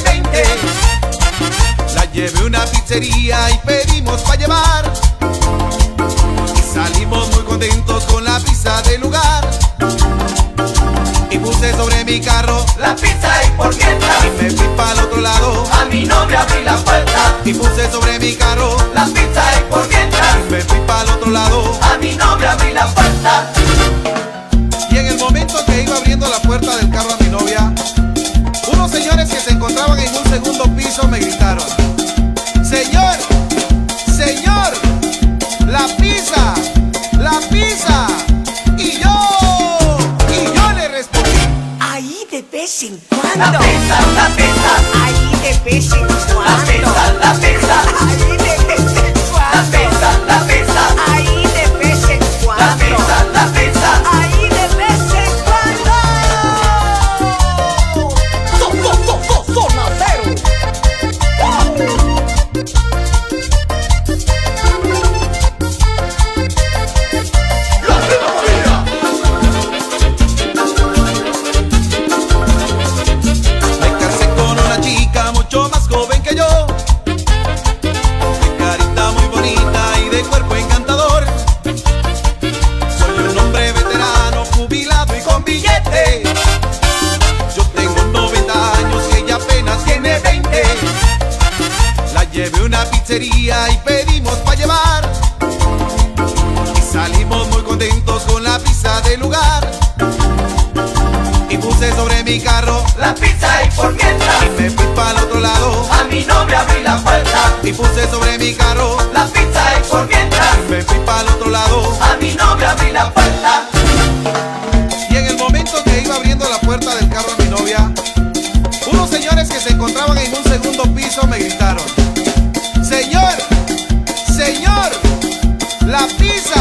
alegremente. La llevé a una pizzería y pedimos para llevar. Y salimos muy contentos con la pizza del lugar. Y puse sobre mi carro la pizza y por mientras. Y me fui para el otro lado. A mi novia abrí la puerta. Y puse sobre mi carro la pizza y por mientras. Y me fui para el otro lado. A mi novia abrí la puerta. Encontraban en un segundo piso me gritaron Señor, señor, la pizza, la pizza y yo, y yo le respondí Ahí de vez en la cuando. pizza la pizza Ahí de vez en la cuando. pizza la pizza sobre mi carro la pizza y porqueta. Y me fui para el otro lado, a mi no me abrí la puerta. Y puse sobre mi carro la pizza y porqueta. Y me fui para el otro lado, a mi no me abrí la puerta. Y en el momento que iba abriendo la puerta del carro a mi novia, unos señores que se encontraban en un segundo piso me gritaron: Señor, señor, la pizza.